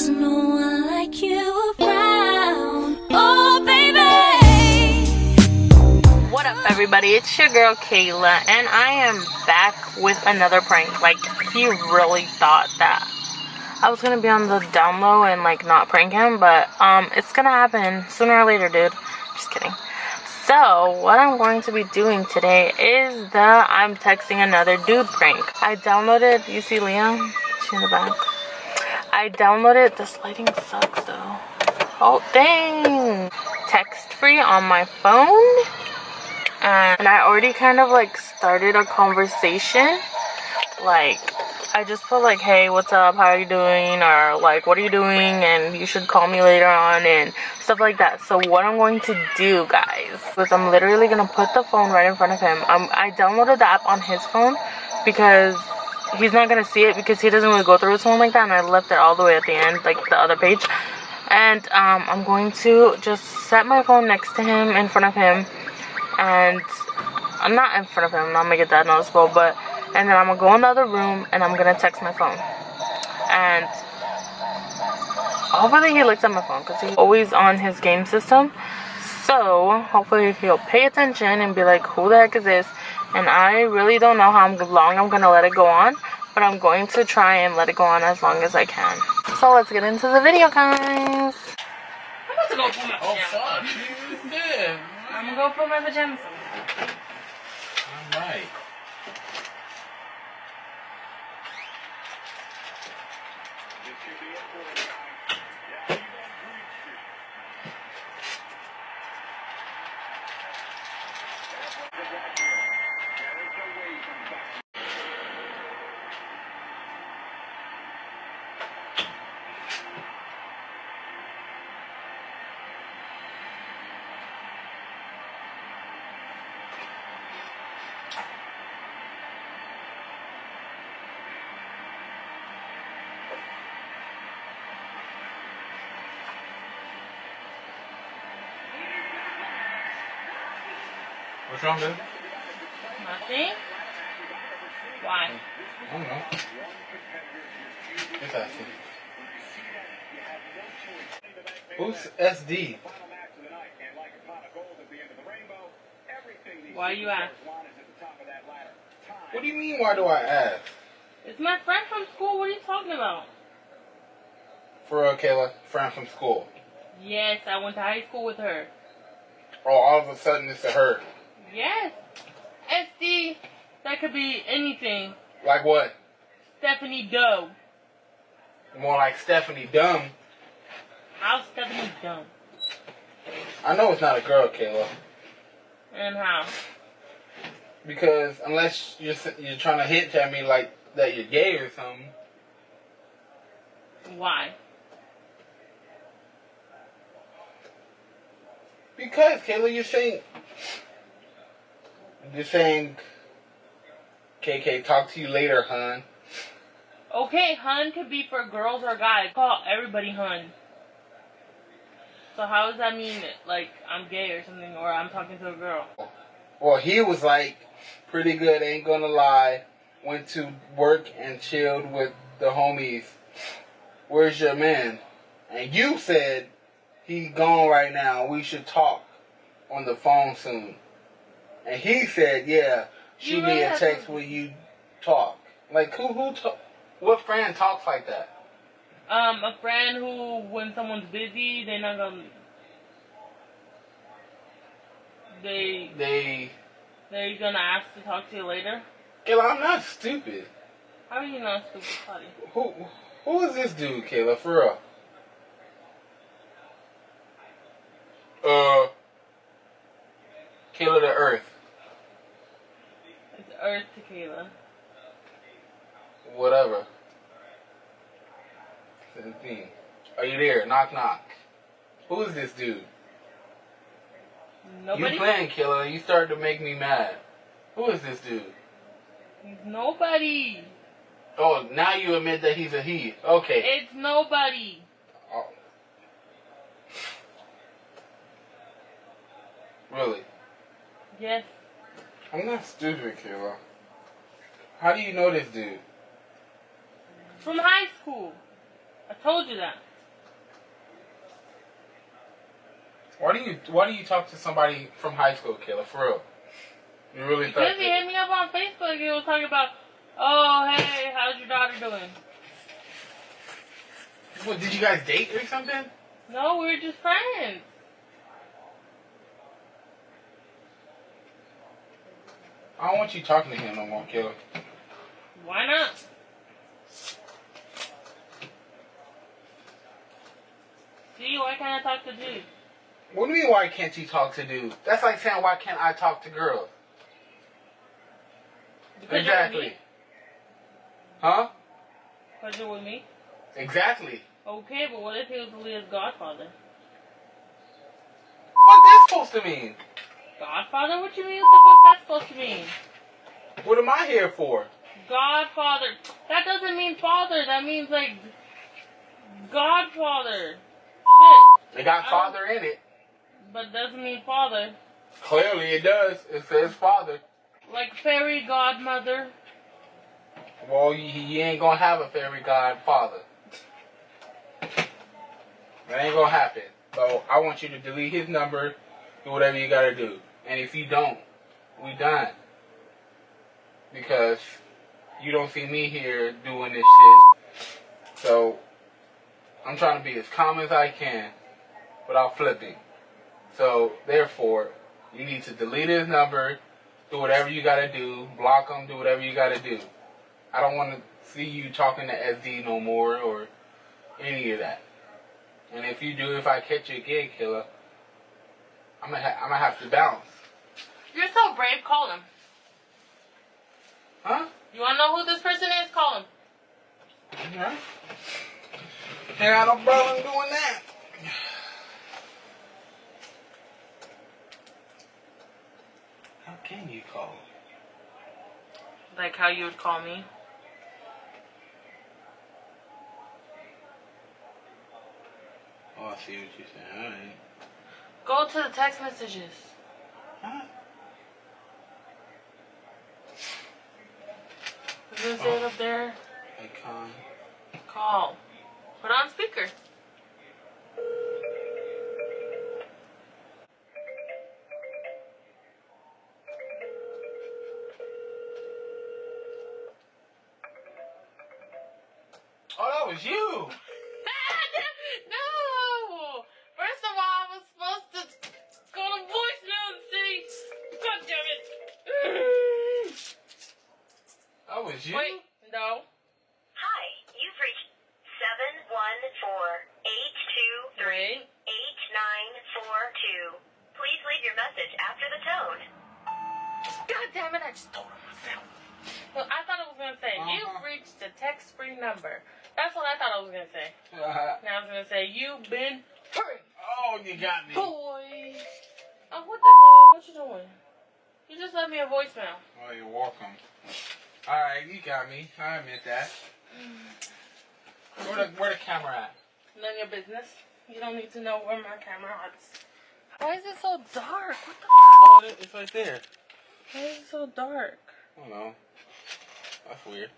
Oh. What up, everybody? It's your girl Kayla, and I am back with another prank. Like, he really thought that I was gonna be on the down low and like not prank him, but um, it's gonna happen sooner or later, dude. Just kidding. So, what I'm going to be doing today is the I'm texting another dude prank. I downloaded, you see Liam? She in the back. I downloaded, this lighting sucks though. Oh, dang. Text free on my phone. And I already kind of like started a conversation. Like, I just put like, hey, what's up? How are you doing? Or like, what are you doing? And you should call me later on and stuff like that. So what I'm going to do, guys, is I'm literally to put the phone right in front of him. Um, I downloaded the app on his phone because he's not to see it because he doesn't really go through phone like that. And I left it all the way at the end, like the other page. And um, I'm going to just set my phone next to him, in front of him. And I'm not in front of him, I'm not gonna get that noticeable, but and then I'm gonna go in the other room and I'm gonna text my phone. And hopefully he looks at my phone because he's always on his game system. So hopefully he'll pay attention and be like, who the heck is this? And I really don't know how long I'm gonna let it go on, but I'm going to try and let it go on as long as I can. So let's get into the video, guys. I'm about to go put my Oh pajamas. fuck, you did. I'm gonna go put my pajamas on. What's wrong, dude? Nothing? Why? I don't know. Asking. Who's SD? Why you ask? What do you mean, why do I ask? It's my friend from school. What are you talking about? For real, Kayla, friend from school. Yes, I went to high school with her. Oh, all of a sudden it's a her. Yes. SD, that could be anything. Like what? Stephanie Doe. More like Stephanie Dumb. How's Stephanie dumb? I know it's not a girl, Kayla. And how? Because unless you're you're trying to hint at me like that you're gay or something. Why? Because Kayla, you're saying you're saying KK talk to you later, hun. Okay, hun could be for girls or guys. Call everybody hun. So how does that mean, like, I'm gay or something, or I'm talking to a girl? Well, he was like pretty good, ain't gonna lie. Went to work and chilled with the homies. Where's your man? And you said he gone right now. We should talk on the phone soon. And he said, yeah, shoot really me a text to- when you talk. Like who who talk? What friend talks like that? Um, a friend who, when someone's busy, they're not gonna. They They, they're gonna ask to talk to you later. Kayla, I'm not stupid. How are you not stupid, buddy? Who who is this dude, Kayla? For real? Uh, Kayla the Earth. Earth Tequila. Whatever. Same thing. Are you there? Knock knock. Who is this dude? Nobody. You playing, killer? You started to make me mad. Who is this dude? He's nobody. Oh, now you admit that he's a he. Okay. It's nobody. Oh. Really? Yes. I'm not stupid, Kayla. How do you know this dude? From high school. I told you that. Why do you Why do you talk to somebody from high school, Kayla? For real? You really because thought? Because he hit me up on Facebook. He was talking about, oh hey, how's your daughter doing? What did you guys date or something? No, we were just friends. I don't want you talking to him no more, Kelly. Why not? See, why can't I talk to dudes? What do you mean? Why can't you talk to dudes? That's like saying why can't I talk to girls? Because you're with Exactly. me? Huh? Because you're with me? Exactly. Okay, but what if he was Leah's godfather? What that supposed to mean? Godfather? What you mean? What the fuck that's to mean? What am I here for? Godfather. That doesn't mean father. That means like Godfather. Shit. It got father in it. But doesn't mean father. Clearly it does. It says father. Like fairy godmother. Well, you, you ain't gonna have a fairy godfather. That ain't gonna happen. So I want you to delete his number, do whatever you gotta do. And if you don't, we done. Because you don't see me here doing this shit. So I'm trying to be as calm as I can without flipping. So therefore, you need to delete his number, do whatever you gotta do, block him, do whatever you gotta do. I don't want to see you talking to SD no more or any of that. And if you do, if I catch you again, killer, I'm gonna ha- I'm gonna have to bounce. You're so brave. Call him. Huh? You wanna know who this person is? Call him. Yeah. Ain't got no problem doing that. How can you call? Like how you would call me. Oh, I see what you're saying. All right. Go to the text messages. Huh? It say oh. it up there? Icon. Call. Put on speaker. Oh, that was you. Was you. Wait, no. Hi, you've reached 714-823-8942. Please leave your message after the tone. God damn it, I just told him myself. Well, I thought it was going to say, Uh-huh. you've reached a text free number. That's what I thought I was going to say. Uh, Now I was going to say, you've been hurt. oh, you got me. Boy. Oh, what the hell? What you doing? You just left me a voicemail. Oh, you're welcome. All right, you got me. I admit that. Where the where the camera at? None of your business. You don't need to know where my camera is. Why is it so dark? What the Oh, it- it's right there. Why is it so dark? I don't know. That's weird.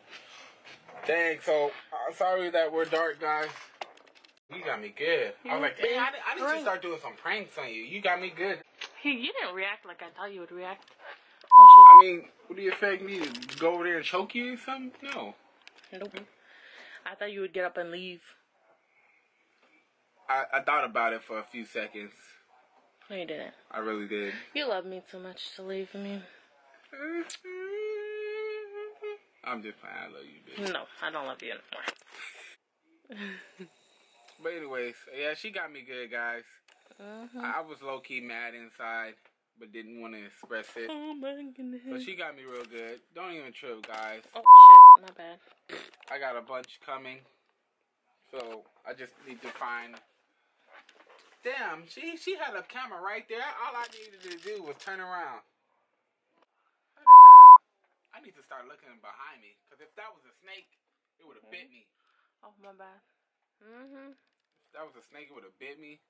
Dang. So uh, sorry that we're dark, guys. You got me good. I was like, dang, I, need- I need to Prank. start doing some pranks on you. You got me good. He, you didn't react like I thought you would react. Oh I mean, what do you expect me to go over there and choke you or something? No. shit. Nope. I thought you would get up and leave. I, I thought about it for a few seconds. No, you didn't. I really did. You love me too much to leave me. I'm just playing. I love you, bitch. No, I don't love you anymore. But anyways, yeah, she got me good, guys. Mm-hmm. I I was low key mad inside, but didn't want to express it. Oh my goodness. But she got me real good. Don't even trip, guys. Oh shit, my bad. I got a bunch coming, so I just need to find. Damn, she she had a camera right there. All I needed to do was turn around. How the hell? I need to start looking behind me, cause if that was a snake, it would have bit me. Oh my bad. Mhm. If that was a snake, it would have bit me.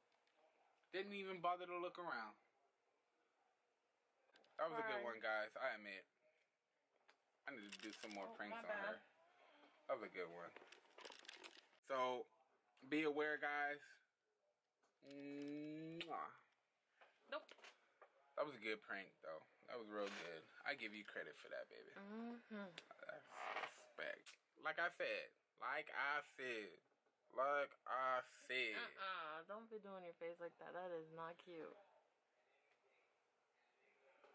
Didn't even bother to look around. That was a good Alright. one, guys. I admit. I need to do some more Oh, pranks on her. That was a good one. So, be aware, guys. Mwah. That was a good prank, though. That was real good. I give you credit for that, baby. Mm-hmm. That's respect. Like I said. Like I said. Like I said. Uh-uh. Don't be doing your face like that. That is not cute.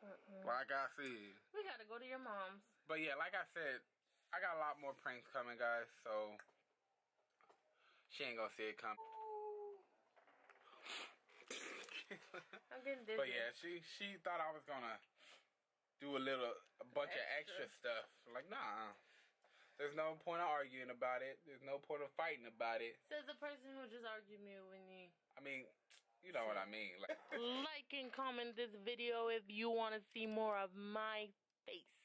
Mm-mm. Like I said. We gotta go to your mom's. But yeah, like I said, I got a lot more pranks coming, guys. So she ain't gonna see it coming. I'm getting dizzy. but yeah, she she thought I was gonna do a little a bunch of extra Extra. stuff. Like nah, there's no point of arguing about it. There's no point of fighting about it. Says the person who just argued me with me. I mean, you know what I mean. Like, like and comment this video if you want to see more of my face.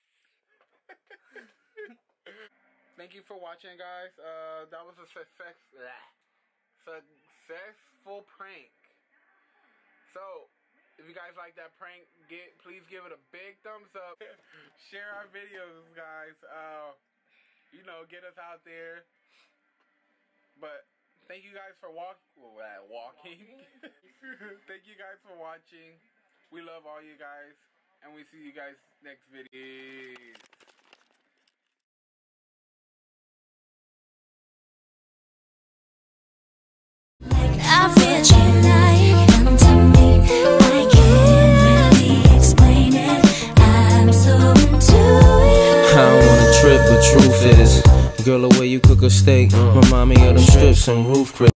thank you for watching, guys. Uh, that was a success, successful prank. So, if you guys like that prank, get please give it a big thumbs up. Share our videos, guys. Uh, you know, get us out there. But thank you guys for walk well, uh, walking. thank you guys for watching. We love all you guys, and we see you guys next video. You cook a steak uh. remind me of them strips and roof Chris.